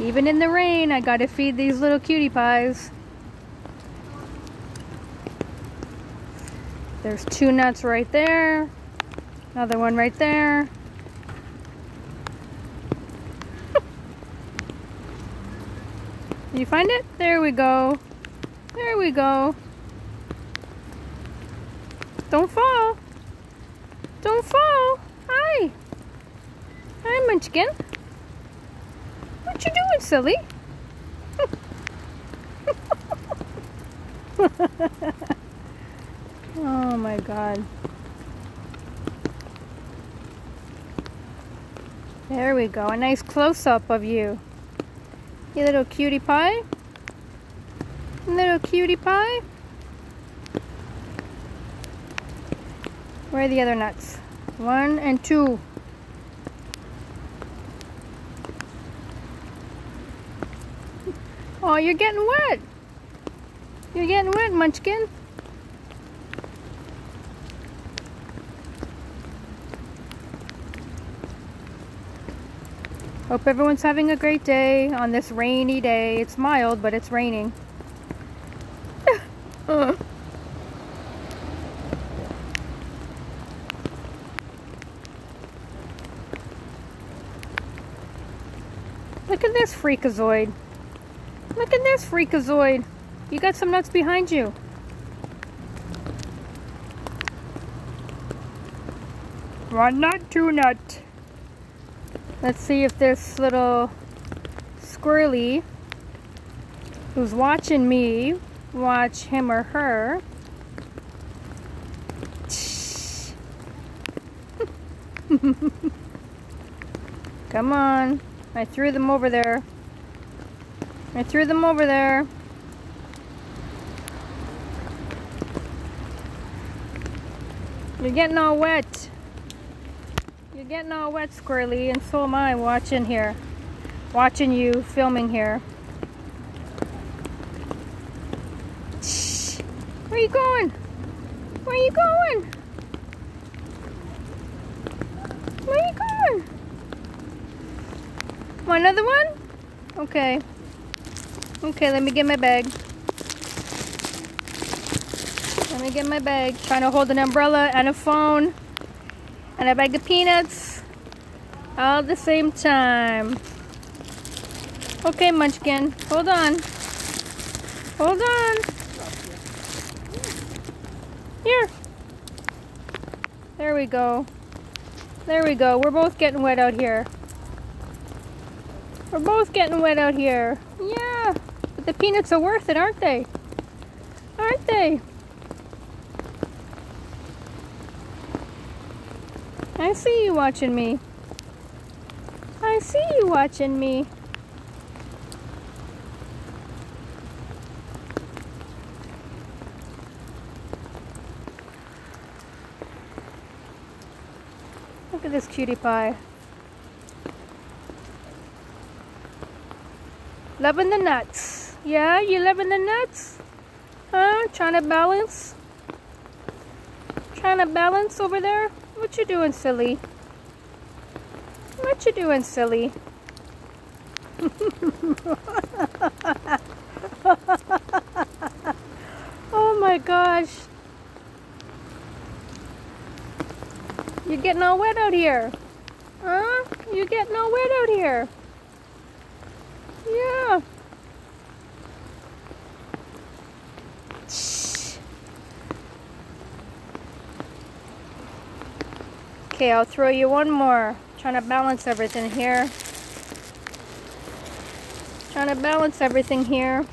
Even in the rain, I gotta feed these little cutie pies. There's two nuts right there. Another one right there. you find it? There we go. There we go. Don't fall. Don't fall. Hi. Hi, Munchkin. What you doing, silly? oh my god. There we go. A nice close-up of you. You little cutie pie. Little cutie pie. Where are the other nuts? One and two. Oh, you're getting wet. You're getting wet, Munchkin. Hope everyone's having a great day on this rainy day. It's mild, but it's raining. uh. Look at this freakazoid. Look at this freakazoid. You got some nuts behind you. One nut, two nut. Let's see if this little squirrely who's watching me watch him or her. Come on. I threw them over there. I threw them over there. You're getting all wet. You're getting all wet, Squirrely, and so am I watching here. Watching you filming here. Shh. Where are you going? Where are you going? Where are you going? Want another one? Okay. Okay, let me get my bag. Let me get my bag. Trying to hold an umbrella and a phone and a bag of peanuts all at the same time. Okay, Munchkin, hold on. Hold on. Here. There we go. There we go. We're both getting wet out here. We're both getting wet out here. Yeah. The peanuts are worth it, aren't they? Aren't they? I see you watching me. I see you watching me. Look at this cutie pie. Loving the nuts. Yeah, you loving the nuts? Huh? Trying to balance? Trying to balance over there? What you doing, silly? What you doing, silly? oh my gosh. You're getting all wet out here. Huh? You're getting all wet out here. Yeah. Okay, I'll throw you one more. Trying to balance everything here. Trying to balance everything here.